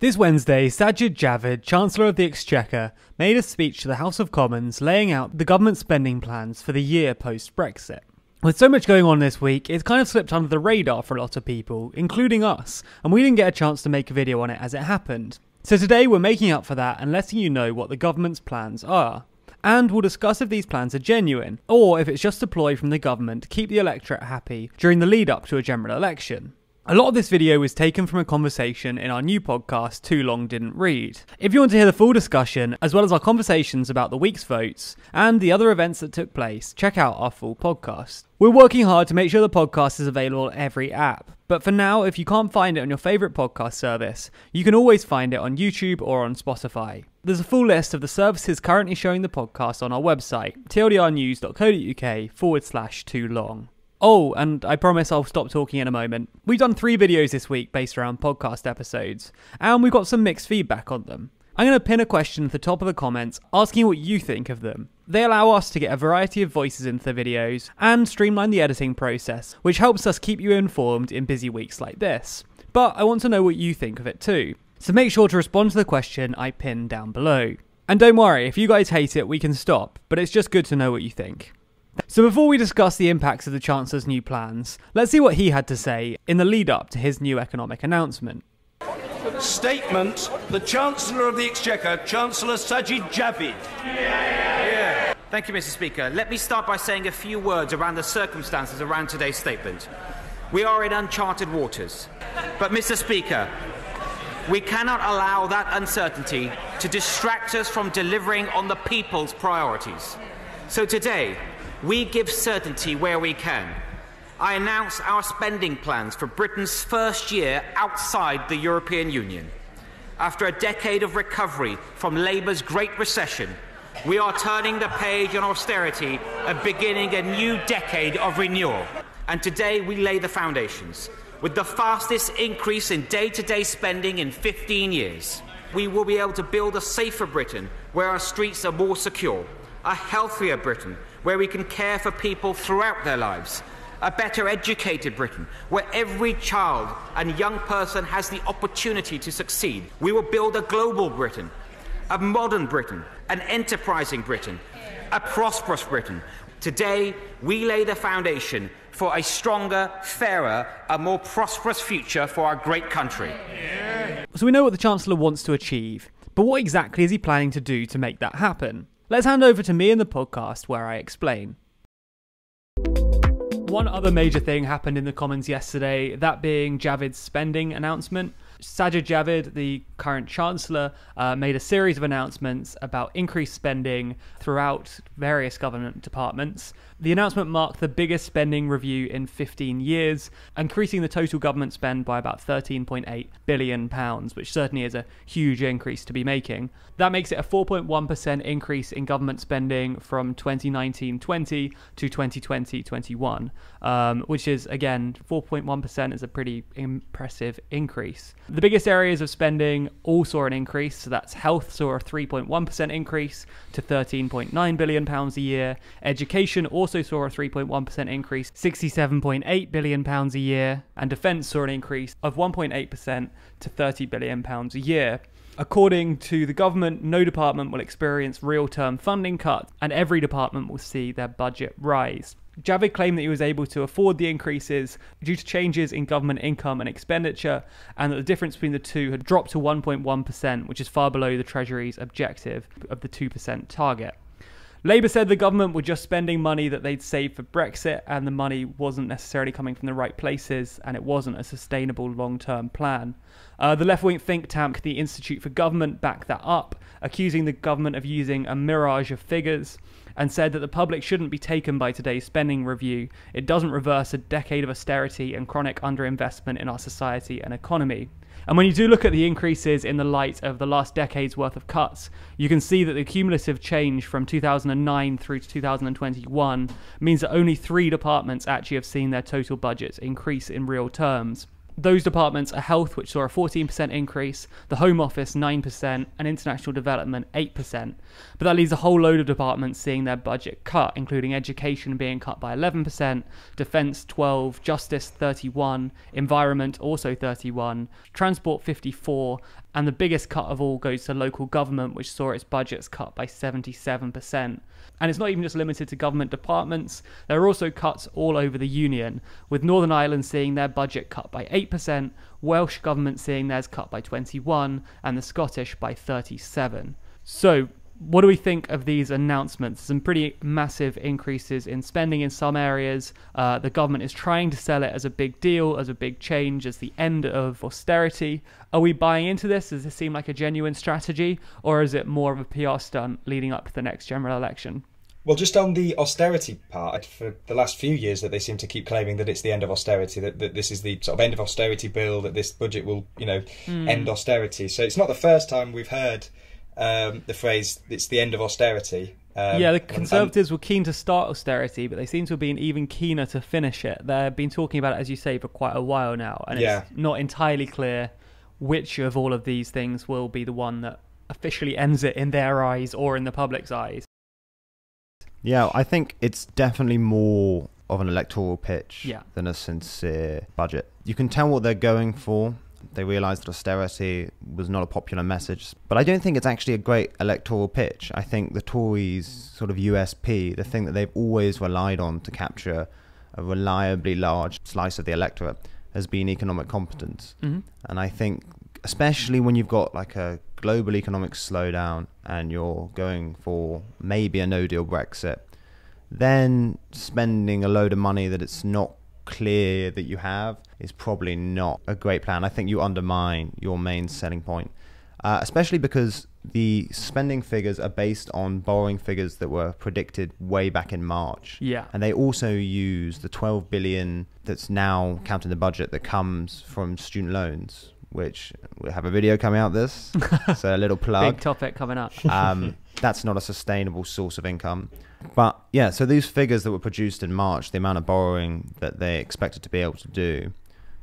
This Wednesday, Sajid Javid, Chancellor of the Exchequer, made a speech to the House of Commons laying out the government spending plans for the year post Brexit. With so much going on this week, it's kind of slipped under the radar for a lot of people, including us, and we didn't get a chance to make a video on it as it happened. So today we're making up for that and letting you know what the government's plans are. And we'll discuss if these plans are genuine, or if it's just a ploy from the government to keep the electorate happy during the lead up to a general election. A lot of this video was taken from a conversation in our new podcast, Too Long Didn't Read. If you want to hear the full discussion, as well as our conversations about the week's votes and the other events that took place, check out our full podcast. We're working hard to make sure the podcast is available on every app, but for now, if you can't find it on your favourite podcast service, you can always find it on YouTube or on Spotify. There's a full list of the services currently showing the podcast on our website, tldrnews.co.uk forward slash too long. Oh, and I promise I'll stop talking in a moment. We've done three videos this week based around podcast episodes, and we've got some mixed feedback on them. I'm going to pin a question at the top of the comments asking what you think of them. They allow us to get a variety of voices into the videos and streamline the editing process, which helps us keep you informed in busy weeks like this. But I want to know what you think of it too. So make sure to respond to the question I pinned down below. And don't worry, if you guys hate it, we can stop, but it's just good to know what you think. So before we discuss the impacts of the Chancellor's new plans, let's see what he had to say in the lead up to his new economic announcement. Statement The Chancellor of the Exchequer, Chancellor Sajid Javid. Yeah. Thank you, Mr. Speaker. Let me start by saying a few words around the circumstances around today's statement. We are in uncharted waters. But, Mr. Speaker, we cannot allow that uncertainty to distract us from delivering on the people's priorities. So today, we give certainty where we can. I announce our spending plans for Britain's first year outside the European Union. After a decade of recovery from Labour's Great Recession, we are turning the page on austerity and beginning a new decade of renewal. And today we lay the foundations with the fastest increase in day to day spending in 15 years. We will be able to build a safer Britain where our streets are more secure, a healthier Britain where we can care for people throughout their lives, a better educated Britain, where every child and young person has the opportunity to succeed. We will build a global Britain, a modern Britain, an enterprising Britain, a prosperous Britain. Today, we lay the foundation for a stronger, fairer, a more prosperous future for our great country. So we know what the Chancellor wants to achieve, but what exactly is he planning to do to make that happen? Let's hand over to me in the podcast where I explain. One other major thing happened in the Commons yesterday, that being Javid's spending announcement. Sajid Javid, the current Chancellor, uh, made a series of announcements about increased spending throughout various government departments. The announcement marked the biggest spending review in 15 years, increasing the total government spend by about 13.8 billion pounds, which certainly is a huge increase to be making. That makes it a 4.1% increase in government spending from 2019-20 to 2020-21, um, which is again 4.1% is a pretty impressive increase. The biggest areas of spending all saw an increase, so that's health saw a 3.1% increase to 13.9 billion pounds a year. Education also saw a 3.1% increase, 67.8 billion pounds a year, and defence saw an increase of 1.8% to 30 billion pounds a year. According to the government, no department will experience real term funding cuts, and every department will see their budget rise. Javid claimed that he was able to afford the increases due to changes in government income and expenditure, and that the difference between the two had dropped to 1.1%, which is far below the Treasury's objective of the 2% target. Labour said the government were just spending money that they'd saved for Brexit, and the money wasn't necessarily coming from the right places, and it wasn't a sustainable long term plan. Uh, the left wing think tank, the Institute for Government, backed that up, accusing the government of using a mirage of figures and said that the public shouldn't be taken by today's spending review. It doesn't reverse a decade of austerity and chronic underinvestment in our society and economy. And when you do look at the increases in the light of the last decade's worth of cuts, you can see that the cumulative change from 2009 through to 2021 means that only three departments actually have seen their total budgets increase in real terms. Those departments are health, which saw a 14% increase, the Home Office 9%, and international development 8%. But that leaves a whole load of departments seeing their budget cut, including education being cut by 11%, defence 12, justice 31, environment also 31, transport 54, and the biggest cut of all goes to local government, which saw its budgets cut by 77%. And it's not even just limited to government departments, there are also cuts all over the Union, with Northern Ireland seeing their budget cut by 8%, Welsh government seeing theirs cut by 21, and the Scottish by 37. So, what do we think of these announcements? Some pretty massive increases in spending in some areas. Uh, the government is trying to sell it as a big deal, as a big change, as the end of austerity. Are we buying into this? Does this seem like a genuine strategy, or is it more of a PR stunt leading up to the next general election? Well, just on the austerity part, for the last few years that they seem to keep claiming that it's the end of austerity, that, that this is the sort of end of austerity bill, that this budget will, you know, mm. end austerity. So it's not the first time we've heard um, the phrase "it's the end of austerity." Um, yeah, the Conservatives and, were keen to start austerity, but they seem to have been even keener to finish it. They've been talking about it, as you say, for quite a while now, and yeah. it's not entirely clear which of all of these things will be the one that officially ends it in their eyes or in the public's eyes. Yeah, I think it's definitely more of an electoral pitch yeah. than a sincere budget. You can tell what they're going for they realised that austerity was not a popular message. But I don't think it's actually a great electoral pitch. I think the Tories' sort of USP, the thing that they've always relied on to capture a reliably large slice of the electorate, has been economic competence. Mm-hmm. And I think, especially when you've got like a global economic slowdown and you're going for maybe a no deal Brexit, then spending a load of money that it's not clear that you have is probably not a great plan. I think you undermine your main selling point, uh, especially because the spending figures are based on borrowing figures that were predicted way back in March. Yeah. And they also use the 12 billion that's now counting the budget that comes from student loans, which we have a video coming out this. so a little plug. Big topic coming up. Um, that's not a sustainable source of income. But yeah, so these figures that were produced in March, the amount of borrowing that they expected to be able to do,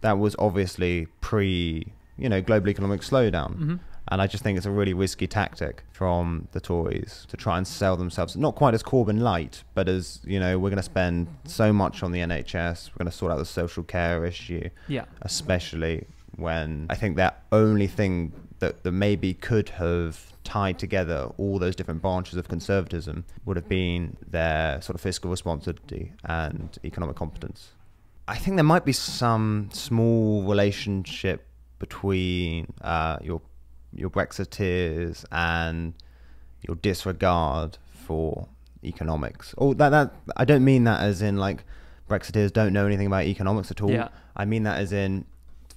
that was obviously pre, you know, global economic slowdown. Mm-hmm. And I just think it's a really risky tactic from the Tories to try and sell themselves, not quite as Corbyn light, but as, you know, we're going to spend so much on the NHS, we're going to sort out the social care issue. Yeah. Especially when I think that only thing that, that maybe could have tied together all those different branches of conservatism would have been their sort of fiscal responsibility and economic competence. I think there might be some small relationship between uh, your your Brexiteers and your disregard for economics. Oh, that that I don't mean that as in like Brexiteers don't know anything about economics at all. Yeah. I mean that as in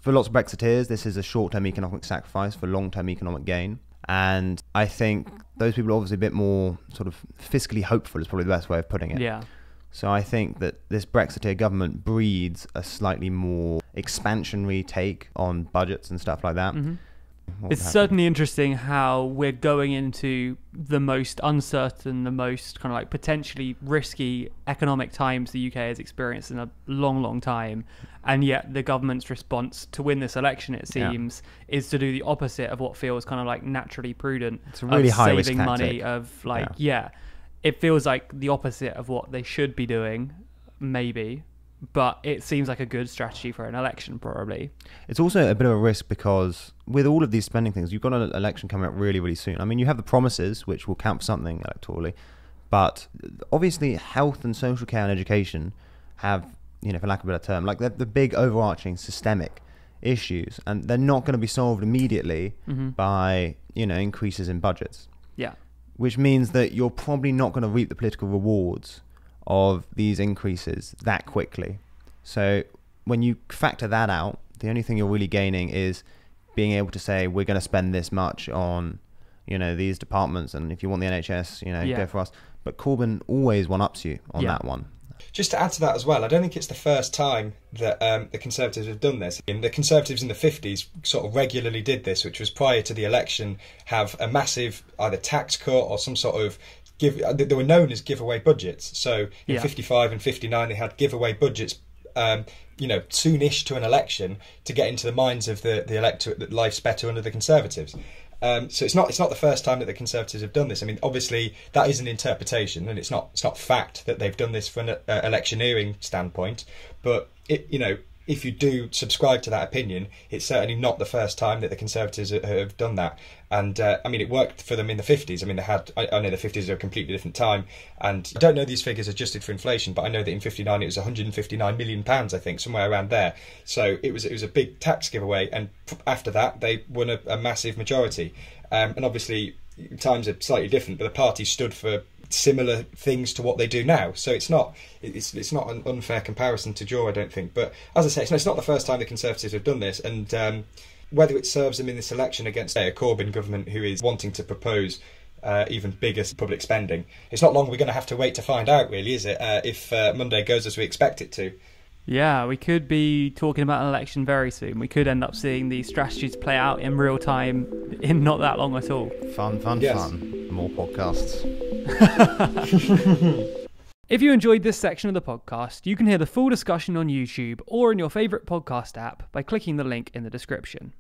for lots of Brexiteers, this is a short-term economic sacrifice for long-term economic gain. And I think those people are obviously a bit more sort of fiscally hopeful is probably the best way of putting it. Yeah. So I think that this Brexiteer government breeds a slightly more expansionary take on budgets and stuff like that. Mm-hmm. It's certainly interesting how we're going into the most uncertain, the most kind of like potentially risky economic times the UK has experienced in a long, long time. And yet the government's response to win this election, it seems, yeah. is to do the opposite of what feels kind of like naturally prudent. It's a really of high saving risk money, of like, yeah. yeah it feels like the opposite of what they should be doing, maybe. But it seems like a good strategy for an election, probably. It's also a bit of a risk because with all of these spending things, you've got an election coming up really, really soon. I mean, you have the promises, which will count for something electorally, but obviously, health and social care and education have, you know, for lack of a better term, like they're the big overarching systemic issues, and they're not going to be solved immediately mm-hmm. by, you know, increases in budgets. Yeah which means that you're probably not going to reap the political rewards of these increases that quickly. So when you factor that out, the only thing you're really gaining is being able to say we're going to spend this much on, you know, these departments, and if you want the NHS, you know, yeah. go for us. But Corbyn always one ups you on yeah. that one. Just to add to that as well, I don't think it's the first time that um, the Conservatives have done this. In the Conservatives in the 50s sort of regularly did this, which was prior to the election, have a massive either tax cut or some sort of give. They were known as giveaway budgets. So in yeah. 55 and 59, they had giveaway budgets um, you know, soonish to an election to get into the minds of the, the electorate that life's better under the Conservatives. Um, so it's not it's not the first time that the Conservatives have done this. I mean, obviously that is an interpretation, and it's not it's not fact that they've done this from an uh, electioneering standpoint. But it, you know, if you do subscribe to that opinion, it's certainly not the first time that the Conservatives have done that. And uh, I mean, it worked for them in the 50s. I mean, they had, I, I, know the 50s are a completely different time. And I don't know these figures adjusted for inflation, but I know that in 59 it was 159 million pounds, I think, somewhere around there. So it was, it was a big tax giveaway. And after that, they won a, a massive majority. Um, and obviously, times are slightly different, but the party stood for similar things to what they do now. So it's not it's it's not an unfair comparison to draw, I don't think. But as I say, it's, it's not the first time the Conservatives have done this, and um, whether it serves them in this election against a Corbyn government who is wanting to propose. Uh, even bigger public spending. It's not long we're going to have to wait to find out, really, is it? Uh, if uh, Monday goes as we expect it to. Yeah, we could be talking about an election very soon. We could end up seeing these strategies play out in real time in not that long at all. Fun, fun, yes. fun. More podcasts. If you enjoyed this section of the podcast, you can hear the full discussion on YouTube or in your favourite podcast app by clicking the link in the description.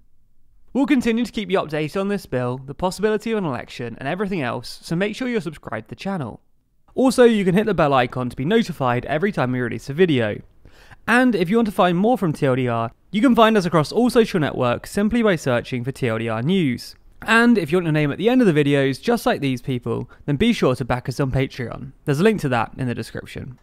We'll continue to keep you updated on this bill, the possibility of an election, and everything else, so make sure you're subscribed to the channel. Also, you can hit the bell icon to be notified every time we release a video. And if you want to find more from TLDR, you can find us across all social networks simply by searching for TLDR News. And if you want your name at the end of the videos, just like these people, then be sure to back us on Patreon. There's a link to that in the description.